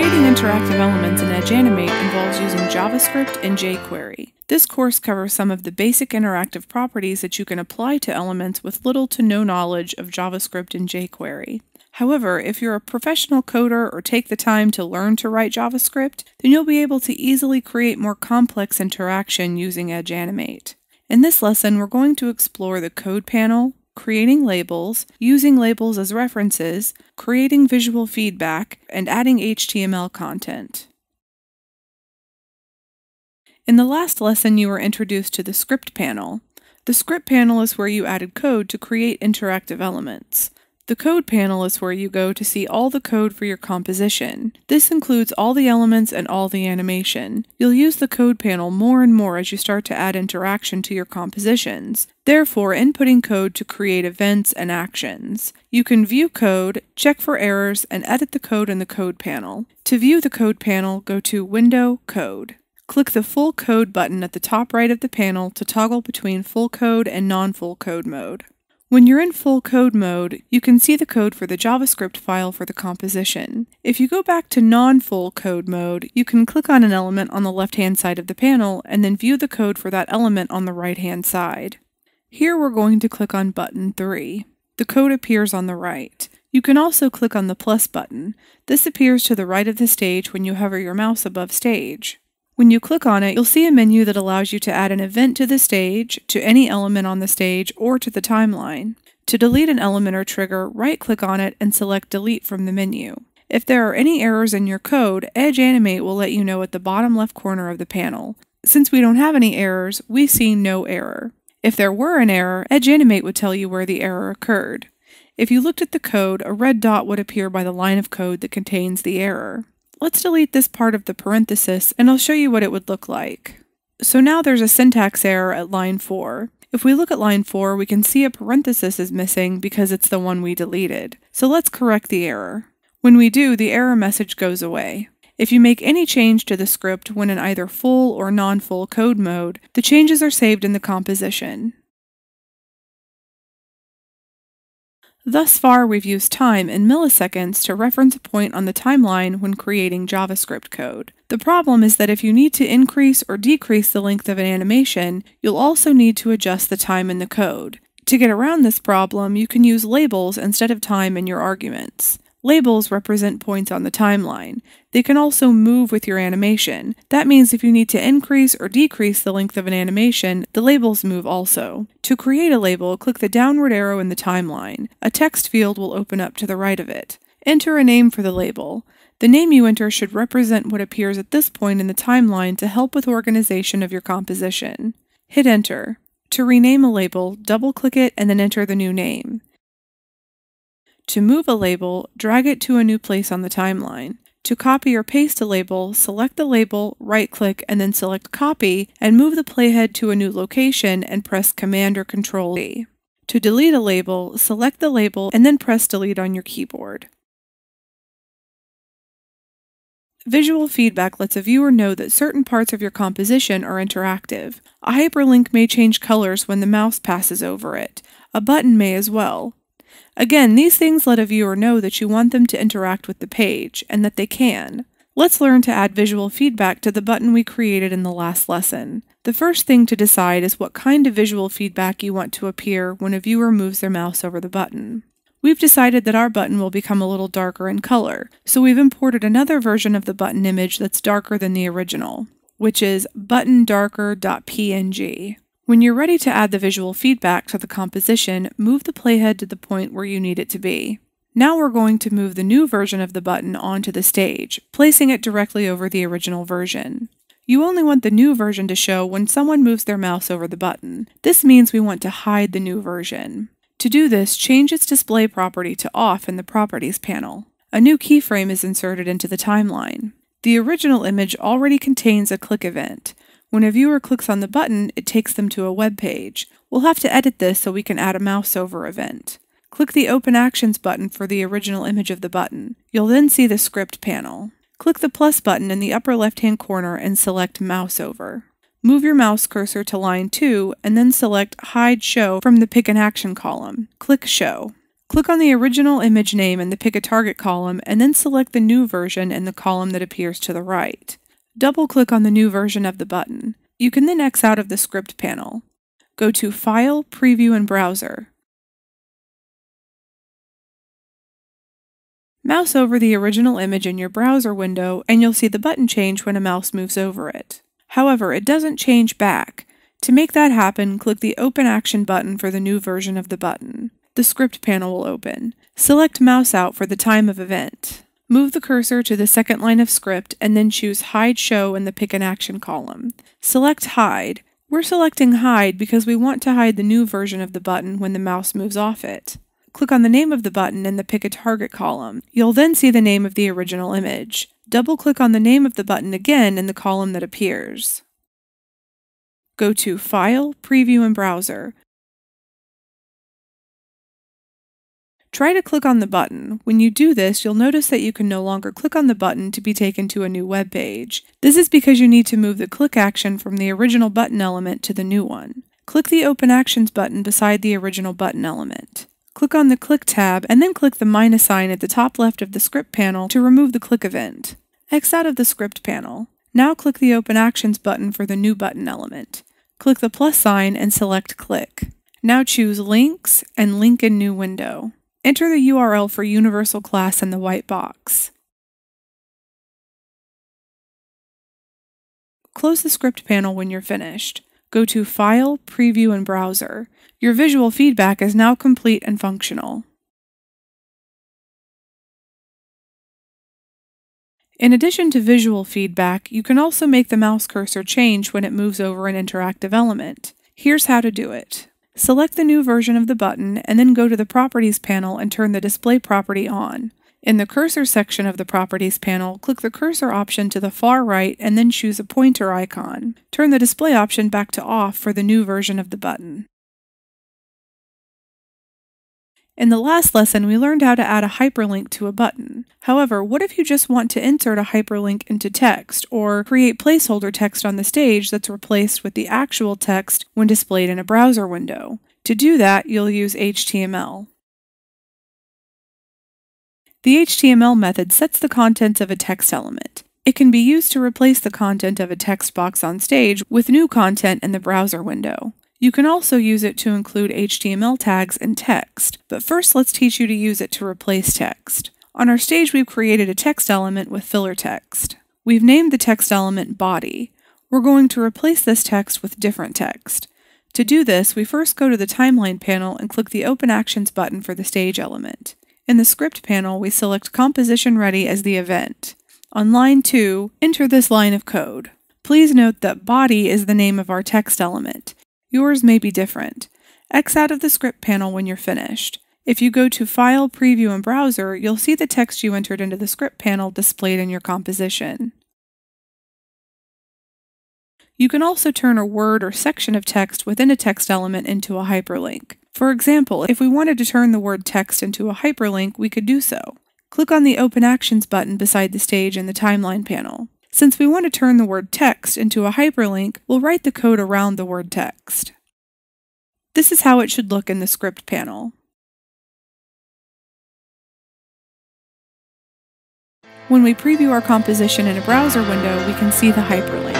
Creating interactive elements in Edge Animate involves using JavaScript and jQuery. This course covers some of the basic interactive properties that you can apply to elements with little to no knowledge of JavaScript and jQuery. However, if you're a professional coder or take the time to learn to write JavaScript, then you'll be able to easily create more complex interaction using Edge Animate. In this lesson, we're going to explore the code panel, creating labels, using labels as references, creating visual feedback, and adding HTML content. In the last lesson, you were introduced to the script panel. The script panel is where you added code to create interactive elements. The code panel is where you go to see all the code for your composition. This includes all the elements and all the animation. You'll use the code panel more and more as you start to add interaction to your compositions, therefore inputting code to create events and actions. You can view code, check for errors, and edit the code in the code panel. To view the code panel, go to Window, Code. Click the Full Code button at the top right of the panel to toggle between full code and non-full code mode. When you're in full code mode, you can see the code for the JavaScript file for the composition. If you go back to non-full code mode, you can click on an element on the left-hand side of the panel and then view the code for that element on the right-hand side. Here we're going to click on button 3. The code appears on the right. You can also click on the plus button. This appears to the right of the stage when you hover your mouse above stage. When you click on it, you'll see a menu that allows you to add an event to the stage, to any element on the stage, or to the timeline. To delete an element or trigger, right-click on it and select Delete from the menu. If there are any errors in your code, Edge Animate will let you know at the bottom left corner of the panel. Since we don't have any errors, we see no error. If there were an error, Edge Animate would tell you where the error occurred. If you looked at the code, a red dot would appear by the line of code that contains the error. Let's delete this part of the parenthesis and I'll show you what it would look like. So now there's a syntax error at line 4. If we look at line 4, we can see a parenthesis is missing because it's the one we deleted. So let's correct the error. When we do, the error message goes away. If you make any change to the script when in either full or non-full code mode, the changes are saved in the composition. Thus far, we've used time in milliseconds to reference a point on the timeline when creating JavaScript code. The problem is that if you need to increase or decrease the length of an animation, you'll also need to adjust the time in the code. To get around this problem, you can use labels instead of time in your arguments. Labels represent points on the timeline. They can also move with your animation. That means if you need to increase or decrease the length of an animation, the labels move also. To create a label, click the downward arrow in the timeline. A text field will open up to the right of it. Enter a name for the label. The name you enter should represent what appears at this point in the timeline to help with organization of your composition. Hit enter. To rename a label, double-click it and then enter the new name. To move a label, drag it to a new place on the timeline. To copy or paste a label, select the label, right-click, and then select Copy, and move the playhead to a new location and press Command or Control D. To delete a label, select the label and then press Delete on your keyboard. Visual feedback lets a viewer know that certain parts of your composition are interactive. A hyperlink may change colors when the mouse passes over it. A button may as well. Again, these things let a viewer know that you want them to interact with the page, and that they can. Let's learn to add visual feedback to the button we created in the last lesson. The first thing to decide is what kind of visual feedback you want to appear when a viewer moves their mouse over the button. We've decided that our button will become a little darker in color, so we've imported another version of the button image that's darker than the original, which is buttondarker.png. When you're ready to add the visual feedback to the composition, move the playhead to the point where you need it to be. Now we're going to move the new version of the button onto the stage, placing it directly over the original version. You only want the new version to show when someone moves their mouse over the button. This means we want to hide the new version. To do this, change its display property to off in the Properties panel. A new keyframe is inserted into the timeline. The original image already contains a click event, when a viewer clicks on the button, it takes them to a web page. We'll have to edit this so we can add a mouse over event. Click the Open Actions button for the original image of the button. You'll then see the script panel. Click the plus button in the upper left-hand corner and select Mouse Over. Move your mouse cursor to line 2 and then select Hide Show from the Pick an Action column. Click Show. Click on the original image name in the Pick a Target column and then select the new version in the column that appears to the right. Double-click on the new version of the button. You can then X out of the script panel. Go to File, Preview, and Browser. Mouse over the original image in your browser window and you'll see the button change when a mouse moves over it. However, it doesn't change back. To make that happen, click the Open Action button for the new version of the button. The script panel will open. Select Mouse Out for the time of event. Move the cursor to the second line of script and then choose Hide Show in the Pick an Action column. Select Hide. We're selecting Hide because we want to hide the new version of the button when the mouse moves off it. Click on the name of the button in the Pick a Target column. You'll then see the name of the original image. Double-click on the name of the button again in the column that appears. Go to File, Preview, and Browser. Try to click on the button. When you do this, you'll notice that you can no longer click on the button to be taken to a new web page. This is because you need to move the click action from the original button element to the new one. Click the Open Actions button beside the original button element. Click on the Click tab and then click the minus sign at the top left of the script panel to remove the click event. X out of the script panel. Now click the Open Actions button for the new button element. Click the plus sign and select Click. Now choose Links and Link in New Window. Enter the URL for Universal Class in the white box. Close the script panel when you're finished. Go to File, Preview, and Browser. Your visual feedback is now complete and functional. In addition to visual feedback, you can also make the mouse cursor change when it moves over an interactive element. Here's how to do it. Select the new version of the button and then go to the Properties panel and turn the display property on. In the Cursor section of the Properties panel, click the Cursor option to the far right and then choose a pointer icon. Turn the display option back to off for the new version of the button. In the last lesson, we learned how to add a hyperlink to a button. However, what if you just want to insert a hyperlink into text, or create placeholder text on the stage that's replaced with the actual text when displayed in a browser window? To do that, you'll use HTML. The HTML method sets the contents of a text element. It can be used to replace the content of a text box on stage with new content in the browser window. You can also use it to include HTML tags and text, but first let's teach you to use it to replace text. On our stage we've created a text element with filler text. We've named the text element body. We're going to replace this text with different text. To do this, we first go to the timeline panel and click the Open Actions button for the stage element. In the script panel, we select Composition Ready as the event. On line 2, enter this line of code. Please note that body is the name of our text element. Yours may be different. X out of the script panel when you're finished. If you go to File, Preview, and Browser, you'll see the text you entered into the script panel displayed in your composition. You can also turn a word or section of text within a text element into a hyperlink. For example, if we wanted to turn the word text into a hyperlink, we could do so. Click on the Open Actions button beside the stage in the Timeline panel. Since we want to turn the word text into a hyperlink, we'll write the code around the word text. This is how it should look in the script panel. When we preview our composition in a browser window, we can see the hyperlink.